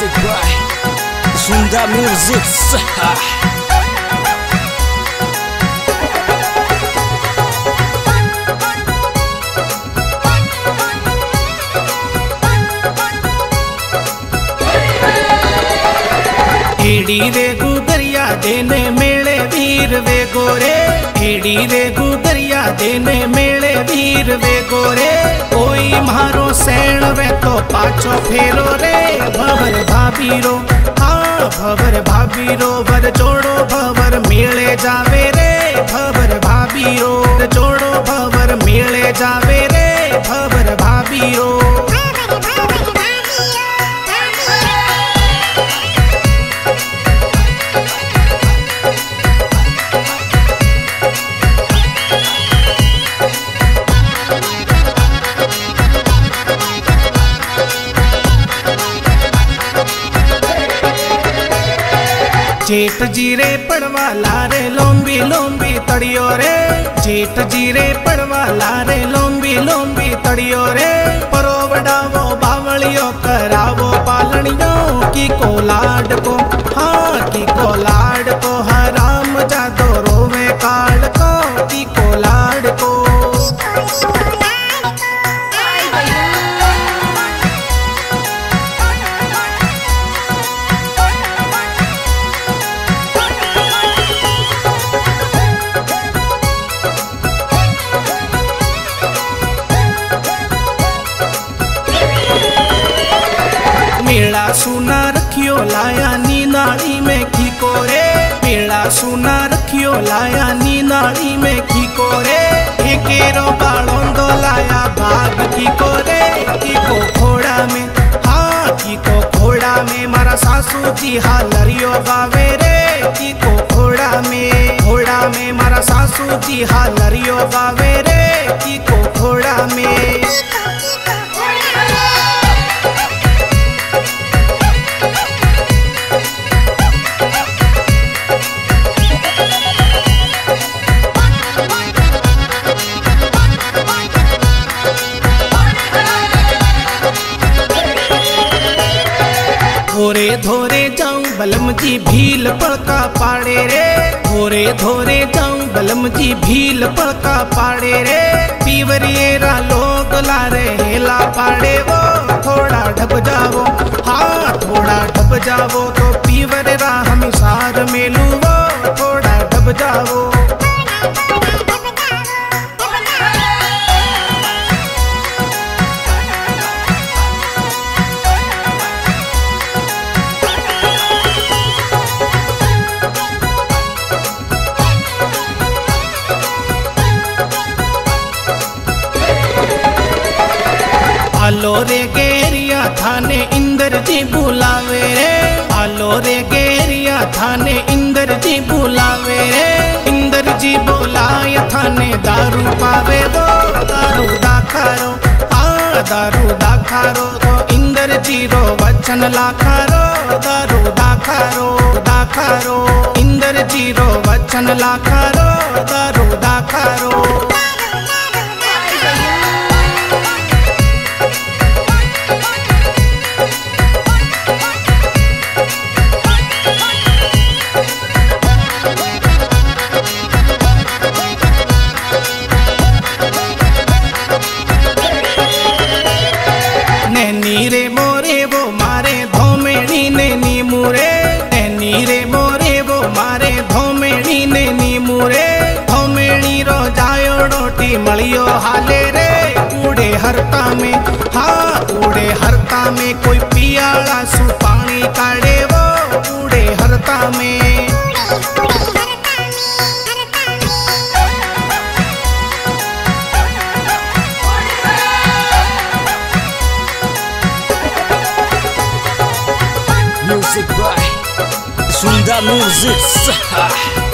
music by Sunda Music. एडी रे गुदरिया देने मेले वीर वे गोरे एडी रे गुदरिया देने मेले वीर वे गोरे कोई मारो सैण वे तो पाचो फेरो रे भाभीरो हाँ भवर भाभीरो वर जोड़ो भवर मेले जावे रे। भवर जेठ जीरे पड़वा लारे लोम्बी लोम्बी तड़ियो रे। जेठ जीरे पड़वा लारे लोम्बी लोम्बी तड़ियो रे। परो वडावो बावलियो करावो, पालनियों की सुना रखियो लाया नी नाड़ी में खीको रे मेला सुना रखियो लाया नी नाड़ी में खीको रे एकेरो बालोंदो लाया भाग खीको रे खीको घोड़ा में हाँ खीको घोड़ा में मारा सासू जी हालरियो गावे रे। खीको घोड़ा में घोड़ा में मारा सासू जी हालरियो गावे रे। खीको घोड़ा में। धोरे जाऊँ, बलम जी भील पड़का पाड़े रे। धोरे धोरे जाऊँ, बलम जी भील पड़का पाड़े रे। पीवरिएरा लोग लारे हेला पाड़े वो। थोड़ा ढप जावो हाँ थोड़ा ढप जावो। तो पीवरेरा हम सार मेलू वो थोड़ा ढप जावो। आलो रे गेरिया थाने इंदर जी बुलावे रे। आलो रे गेरिया थाने इंदर जी बुलावे रे। इंदर जी बोलाय थाने दारू पावे दो, दारू दाखारो, आ, दारू दाखारो तो इंदर जी रो वचन लाखारो, दारू दाखारो दाखारो। इंदर जी रो वचन लाखारो, दारू दाखारो। मड़ी मलियो हाले रे उड़े हरता में। हाँ उड़े हरता में कोई पियाला सु पानी काढ़े वो उड़े हरता में। Music by Sunda Music